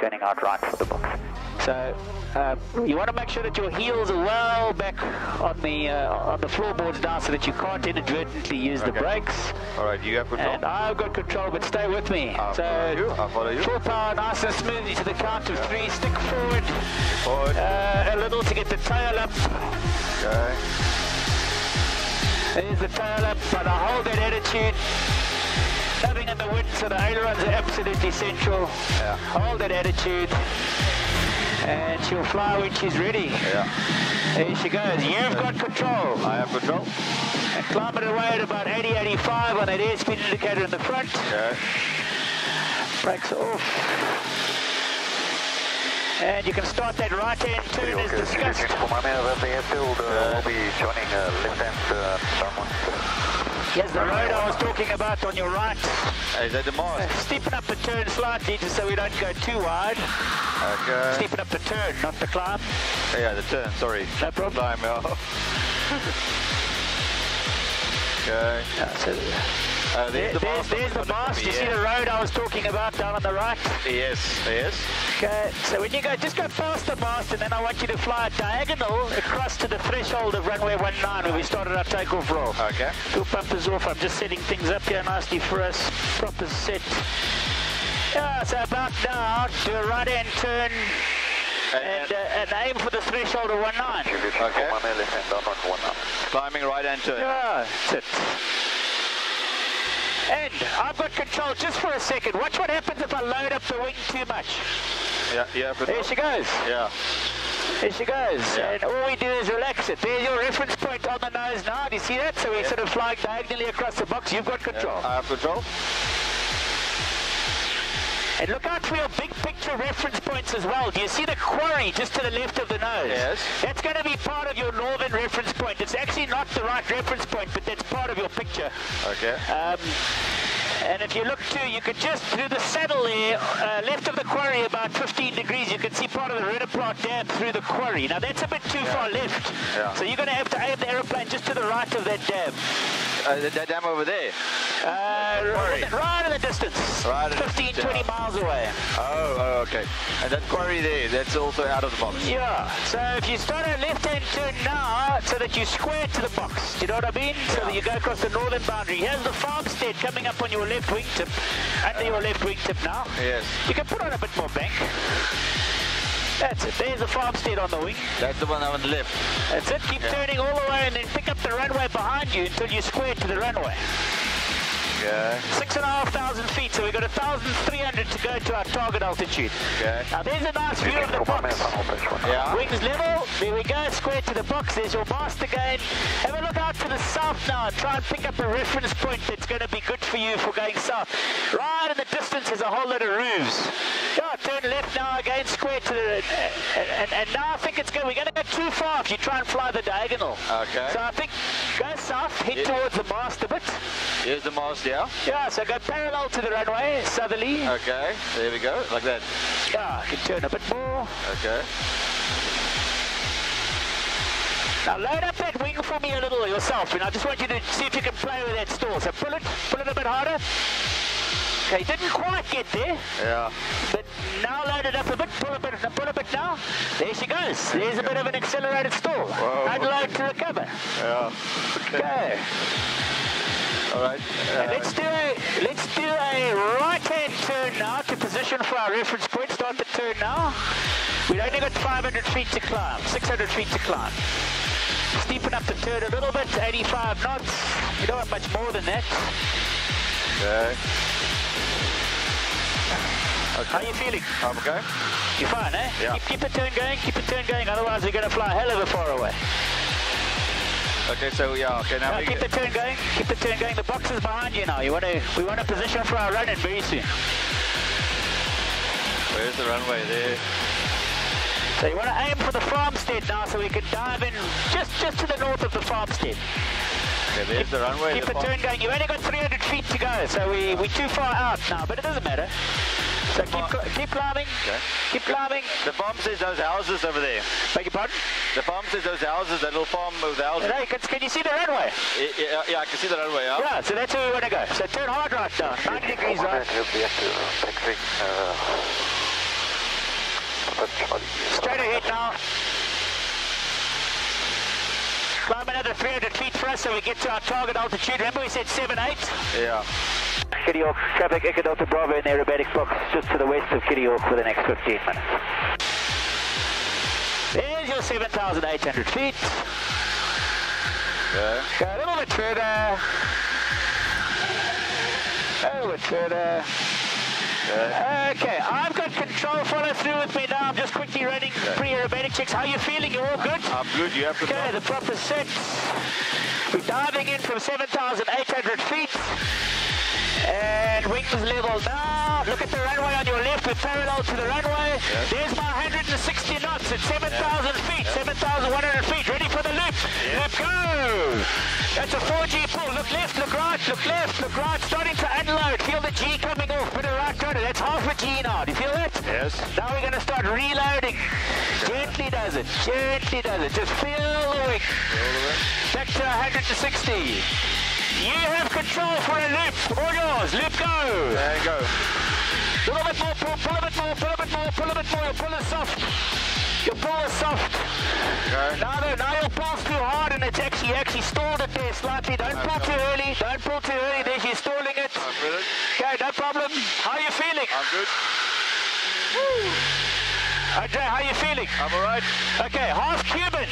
turning out right for the box. So um, you want to make sure that your heels are well back on the uh, on the floorboards now so that you can't inadvertently use okay. the brakes. All right, you have control. And I've got control, but stay with me. I'll so follow you. I'll follow you. Full power, nice and smoothly to the count of yeah. three. Stick forward. Forward. Uh, a little to get the tail up. Okay. There's the tail up, but I hold that attitude. Nothing in the wind, so the ailerons are absolutely essential. Yeah. Hold that attitude. And she'll fly when she's ready. Yeah. There she goes. You've got control. I have control. And climb it away at about 80, 85 on that airspeed indicator in the front. Brakes off. And you can start that right hand turn as discussed. For my man over the airfield, uh, we'll be joining uh, left hand uh, Here's the road I was talking about on your right. Is that the mast? Uh, steepen up the turn slightly just so we don't go too wide. Okay. Steepen up the turn, not the climb. Yeah, the turn, sorry. No problem. Climb, yeah. okay. Yeah, so uh, there's, there, the there's, there's the mast. You see the road I was talking about down on the right? Yes, yes. Okay, so when you go, just go past the mast and then I want you to fly diagonal across to the threshold of runway 19 where we started our takeoff roll. Okay. Two pumpers off. I'm just setting things up here nicely for us. Proper set. Yeah, so about now, do a right hand turn and, uh, and aim for the threshold of 19. Okay. Climbing right hand turn. Yeah, that's it. And I've got control just for a second. Watch what happens if I load up the wing too much. Yeah, yeah. There she goes. Yeah. There she goes. Yeah. And all we do is relax it. There's your reference point on the nose now. Do you see that? So we're yeah. sort of flying diagonally across the box. You've got control. Yeah, I have control. And look out for your big picture reference points as well. Do you see the quarry just to the left of the nose? Yes. That's going to be part of your northern reference point. It's actually not the right reference point, but that's part of your picture. Okay. Um, and if you look too, you could just, through the saddle there, uh, left of the quarry about 15 degrees, you can see part of the Roodeplaat Dam through the quarry. Now that's a bit too yeah. far left. Yeah. So you're going to have to aim the aeroplane just to the right of that dam. Uh, that dam over there? Uh, right, right in the distance. Right 15, distance, 20 miles away. Oh, oh, okay. And that quarry there, that's also out of the box? Yeah. So if you start a left-hand turn now, so that you square to the box, do you know what I mean? Yeah. So that you go across the northern boundary. Here's the farmstead coming up on your left wingtip, under your left wingtip now. Yes. You can put on a bit more bank. That's it. There's the farmstead on the wing. That's the one on the left. That's it. Keep yeah. turning all the way and then pick up the runway behind you until you square to the runway. Okay. Six and a half thousand feet, so we've got a thousand three hundred to go to our target altitude. Okay. Now there's a nice view of the box. Yeah. Wings level, there we go, square to the box, there's your mast again. Have a look out to the south now try and pick up a reference point that's going to be good for you for going south. Right in the distance is a whole lot of roofs. Yeah, turn left now again, square to the... And, and, and now I think it's good. We're going to go too far if you try and fly the diagonal. Okay. So I think go south, head yeah. towards the mast a bit. Here's the mast, yeah? Yeah, so go parallel to the runway, southerly. Okay, there we go, like that. Yeah, you can turn a bit more. Okay. Now load up that wing for me a little yourself, and I just want you to see if you can play with that stall. So pull it, pull it a bit harder. Okay, didn't quite get there. Yeah. But now load it up a bit, pull a bit, pull a bit now. There she goes. There's a bit of an accelerated stall. Whoa. Unload to recover. Yeah. Okay. All right. Uh, let's do a let's do a right hand turn now to position for our reference point. Start the turn now. We've only got 500 feet to climb, 600 feet to climb. Steepen up the turn a little bit, 85 knots. We don't want much more than that. Okay. Okay. How are you feeling? I'm okay. You're fine, eh? Yeah. Keep, keep the turn going, keep the turn going, otherwise we're going to fly a hell of a far away. Okay, so yeah, okay now. No, keep the turn going. Keep the turn going. The box is behind you now. You want to? We want a position for our run-in very soon. Where's the runway there? So you want to aim for the farmstead now, so we can dive in just just to the north of the farmstead. Okay, there's keep, the runway. Keep the, the turn going. You've only got 300 feet to go, so we we're too far out now, but it doesn't matter. So keep, keep climbing. Okay. Keep climbing. The farm says those houses over there. Beg your pardon? The farm says those houses, that little farm with the houses. Hey, can, can you see the runway? Yeah, yeah, I can see the runway, yeah. Yeah, so that's where we want to go. So turn hard right uh, down, 90 degrees right. Straight ahead now. Climb another 300 feet for us so we get to our target altitude. Remember we said 7, 8? Yeah. Kitty Hawk, traffic Echo Delta Bravo in the aerobatic box just to the west of Kitty Hawk for the next 15 minutes. There's your 7,800 feet. Go a little bit further. A little bit further. Okay. Okay, I've got control. Follow through with me now. I'm just quickly running pre-aerobatic checks. How are you feeling? You're all good? I'm good. You have to Okay, the prop is set. We're diving in from 7,800 feet. And wings level now. Look at the runway on your left. We're parallel to the runway. Yes. There's my 160 knots at 7,000 feet, 7,100 feet. Ready for the loop. Loop, go. That's a 4G pull. Look left, look right, look left, look right. Starting to unload. Feel the G coming off. Put it right it. That's half a G now. Do you feel that? Yes. Now we're going to start reloading. Gently does it. Gently does it. Just feel the wing. Back to 160. You have control for a loop. All yours. Loop go. There you go. Pull a bit more, pull, pull a bit more, pull a bit more, pull a bit more. Your pull is soft. Your pull is soft. Okay. Now, the, now your pull's too hard and it's actually, actually stalled it there slightly. Don't pull too early. Don't pull too early. There, she's stalling it. Okay, no problem. How are you feeling? I'm good. Andre, how are you feeling? I'm alright. Okay, half Cuban.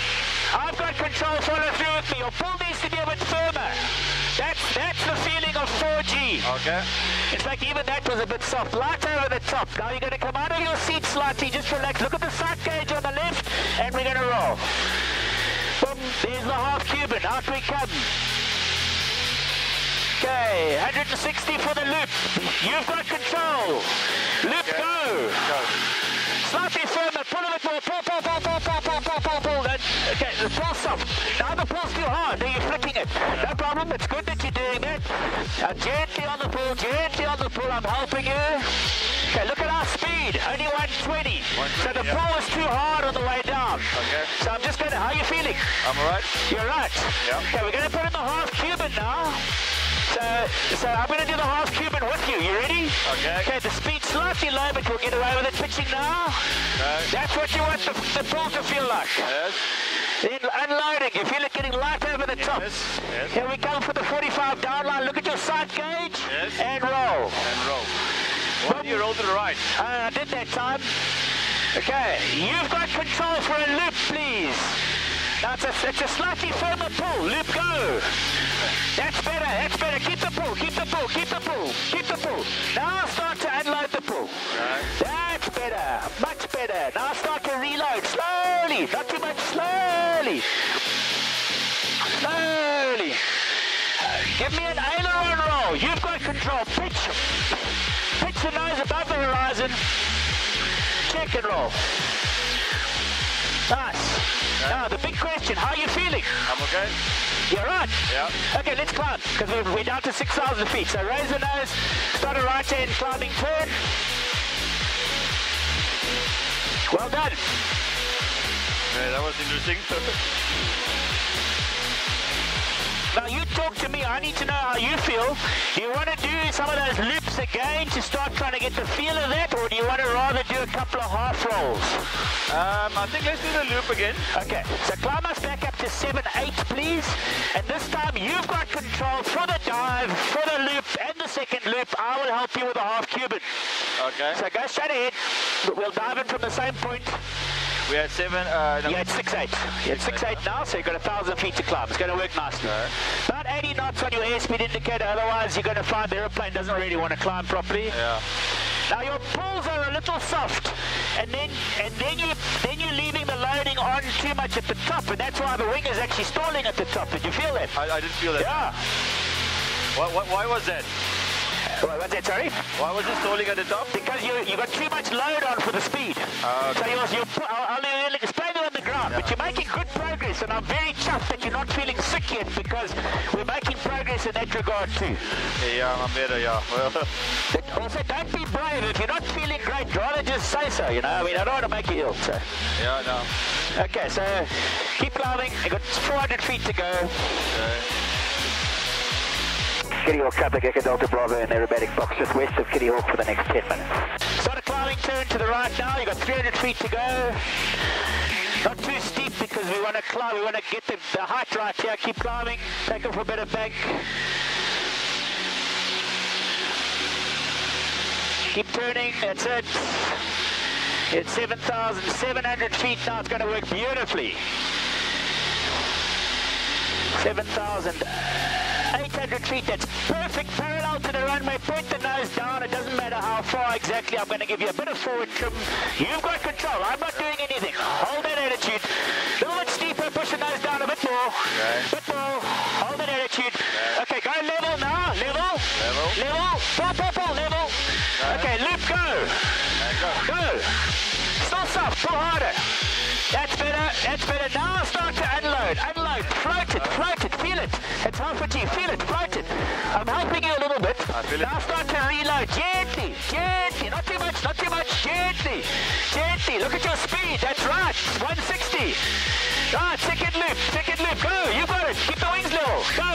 I've got control, follow through with me. Your pull needs to be a bit firmer. That's, that's the feeling of 4G. Okay. In fact, even that was a bit soft. Light over the top. Now you're going to come out of your seat slightly. Just relax. Look at the side gauge on the left, and we're going to roll. Boom. There's the half Cuban. Out we come. Okay, 160 for the loop. You've got control. Loop, go. Go. Slightly firmer, pull a bit more, pull, pull, pull, pull, okay, the pull's soft. Now the pull's too hard, then you're flicking it. No problem, it's good that you're doing that. Now gently on the pull, gently on the pull, I'm helping you. Okay, look at our speed, only 120. so the yeah. pull is too hard on the way down. Okay. So I'm just gonna, how are you feeling? I'm alright. You're right. Yeah. Okay, we're gonna put in the half Cuban now. So, so I'm gonna do the half Cuban with you. You ready? Okay. Okay, the speed's slightly low, but we'll get away with it pitching now. Okay. That's what you want the, the pull to feel like. Yes. Unloading, you feel it getting light over the top. Yes. Yes. Here we come for the 45 down line. Look at your side gauge Yes. and roll. And roll. Why do you roll to the right? Uh, I did that time. Okay, you've got control for a loop, please. Now it's a, it's a slightly firmer pull. Loop go. That's better, that's better. Keep the pull, keep the pull, keep the pull, keep the pull. Now start to unload the pull. Right. That's better, much better. Now start to reload slowly, not too much, slowly. Slowly. Uh, Give me an aileron roll. You've got control. Pitch. Pitch the nose above the horizon. Check and roll. Nice. Now, the big question, how are you feeling? I'm okay. You're right. Yeah. Okay, let's climb, because we're, we're down to 6,000 feet. So raise the nose, start a right hand climbing turn. Well done. Yeah, that was interesting. Now you talk to me, I need to know how you feel. Do you want to do some of those loops again to start trying to get the feel of that, or do you want to rather do a couple of half rolls? um, I think let's do the loop again. Okay, so climb us back up to 7-8, please. And this time you've got control for the dive, for the loop, and the second loop. I will help you with a half Cuban. Okay. So go straight ahead. We'll dive in from the same point. We had seven. Uh, no, You're at 6-8. You're at 6-8 now, so you've got a 1,000 feet to climb. It's going to work nicely. Okay. About 80 knots on your airspeed indicator, otherwise you're going to find the airplane doesn't really want to climb properly. Yeah. Now your pulls are a little soft, and then and then you then you're leaving the loading on too much at the top, and that's why the wing is actually stalling at the top. Did you feel that? I, I didn't feel that. Yeah. Why, why, why was that? Wait, what's that, sorry? Why was it stalling at the top? Because you you got too much load on for the speed. Ah, okay. So you're, you're, I'll, I'll explain it on the ground, but you're making good progress, and I'm very chuffed that you're not feeling sick yet because we're making progress in that regard too. Yeah, I'm better. Yeah. Well, Also, don't be brave. If you're not feeling great, rather just say so, you know? I mean, I don't want to make you ill, so. yeah. No. Okay, so keep climbing. You've got 400 feet to go. Okay. Kitty Hawk, traffic, Echo Delta Bravo the aerobatic box just west of Kitty Hawk for the next 10 minutes. Start a climbing. turn to the right now. You've got 300 feet to go. Not too steep because we want to climb. We want to get the, the height right here. Keep climbing. Take off a bit of bank. Keep turning. That's it. It's 7,700 feet now. It's going to work beautifully. 7,800 feet. That's perfect parallel to the runway. Point the nose down. It doesn't matter how far exactly. I'm going to give you a bit of forward trim. You've got control. I'm not doing anything. Hold that attitude. A little bit steeper. Push the nose down a bit more. Okay. bit more. Hold that attitude. Okay, go level now. Level. Level. Level. Pull, pull, pull. Level. Okay, loop, go. Go. Go. Still soft. Pull harder. That's better. That's better. Now start to unload. Unload. Float it. Float it. Feel it. It's half a G. Feel it. Float it. I'm helping you a little bit. I feel it. now start to reload. Gently. Gently. Not too much. Not too much. Gently. Gently. Look at your speed. That's right. 160. Right. Ah, second loop. Second loop. Go. You got it. Keep the wings level. Go.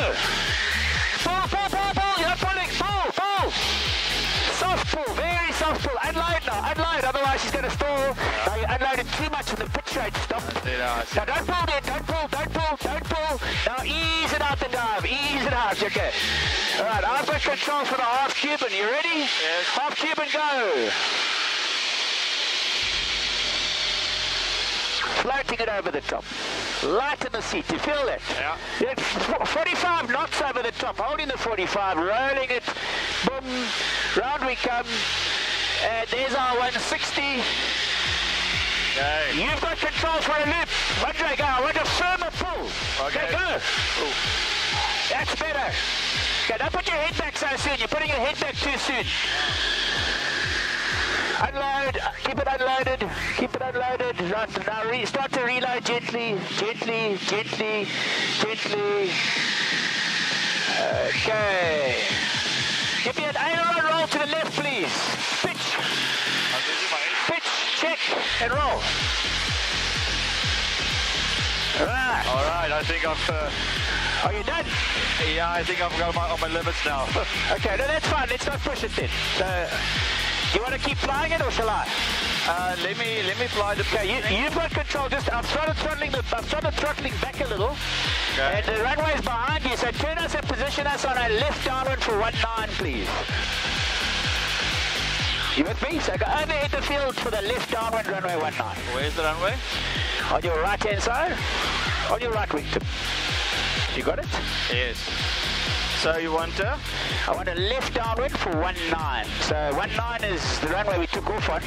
Pull, pull, pull, pull. You're not pulling. Pull, pull. Soft pull, very soft pull. Unload now, unload, otherwise she's going to stall. Now you unloaded too much and the stopped. Now, I see. Now don't pull there, don't pull, don't pull, don't pull. Now ease it out the dive, ease it out, okay. Alright, I've got control for the half Cuban, you ready? Yes. Half Cuban, go. Floating it over the top. Light in the seat, you feel that? Yeah. It's 45 knots over the top, holding the 45, rolling it, boom, round we come, and there's our 160. Okay. You've got control for a loop. Andre, go, I want a firmer pull. Okay. go. That's better. Okay, don't put your head back so soon, you're putting your head back too soon. Unload, keep it unloaded, keep it unloaded. Right, now re- start to reload gently, gently, gently, gently. Okay. Give me an aileron roll to the left, please. Check, and roll. Right. All right, I think I've, uh, Are you done? yeah, I think I've got my, on my limits now. Okay, no, that's fine. Let's not push it then. So, you want to keep flying it or shall I? uh, let me, let me fly the Okay, you, you've got control. Just I've started throttling the I've started throttling back a little, Okay. and the runway is behind you. So turn us and position us on a left downwind for one nine, please. You with me? So go overhead the field for the left downwind runway one nine. Where's the runway? On your right hand side, on your right wing tip. You got it? Yes. So you want to? I want a left downwind for one nine. So one nine is the runway we took off on.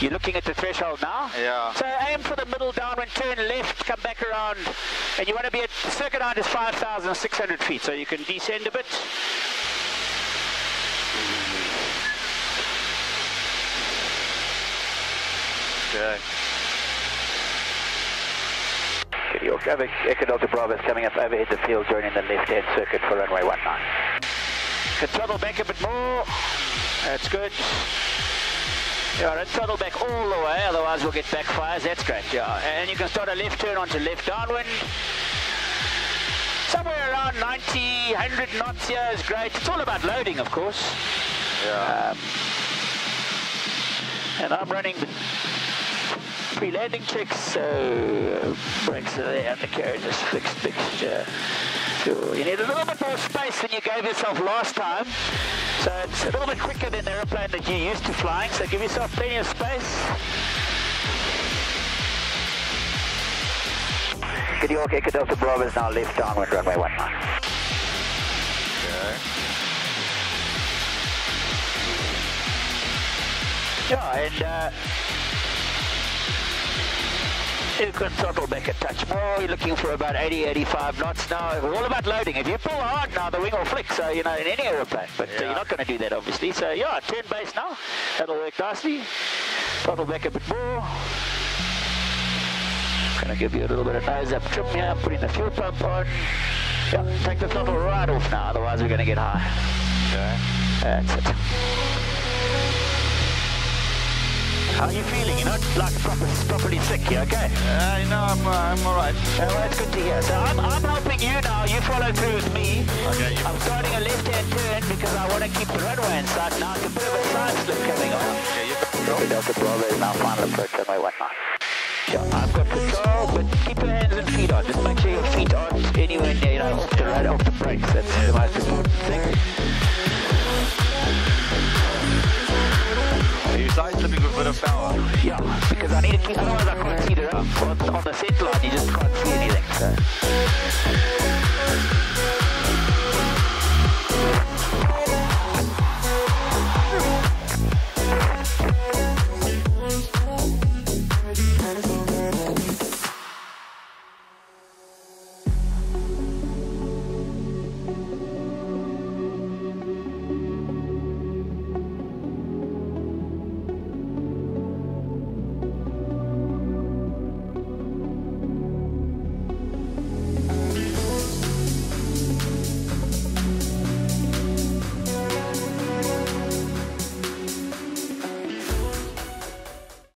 You're looking at the threshold now. Yeah. So aim for the middle downwind, turn left, come back around, and you want to be at the circuit height is 5,600 feet. So you can descend a bit. Okay. York, over Echo Delta Bravo is coming up overhead the field, joining the left-hand circuit for runway 19. Can throttle back a bit more. That's good. Yeah, don't throttle back all the way, otherwise we'll get backfires. That's great, yeah. And you can start a left turn onto left downwind. Somewhere around 90, 100 knots here is great. It's all about loading, of course. Yeah. Um, and I'm running the pre-landing checks, so brakes are there, undercarriage is fixed, fixture. Fuel. You need a little bit more space than you gave yourself last time. So it's a little bit quicker than the aeroplane that you're used to flying, so give yourself plenty of space. Good York, Echo Delta Bravo is now left downwind runway 19. Okay. Yeah, and uh, you can throttle back a touch more. You're looking for about 80, 85 knots now. We're all about loading. If you pull hard now, the wing will flick, so, you know, in any aeroplane. But uh, Yeah. you're not going to do that, obviously. So, yeah, turn base now. That'll work nicely. Throttle back a bit more. Going to give you a little bit of nose up trim here, putting the fuel pump on. Yeah, take the throttle right off now, otherwise we're going to get high. Okay. That's it. How are you feeling? You're not like proper, properly sick, you okay? Uh, you know, I'm, uh, I'm all right. Well, that's good to hear. So I'm, I'm helping you now. You follow through with me. Okay. I'm starting a left-hand turn because I want to keep the runway in sight now. It's a bit of a side slip coming on. okay. You, Delta Bravo is now final approach runway 19. Yeah, I've got control, but keep your hands and feet on. Just make sure your feet aren't anywhere near, you know, off the right off the brakes. That's the most important thing. Side slipping with a bit of power? Yeah, because I need to keep, otherwise I can't see the road. On, the set line, you just can't see anything. So.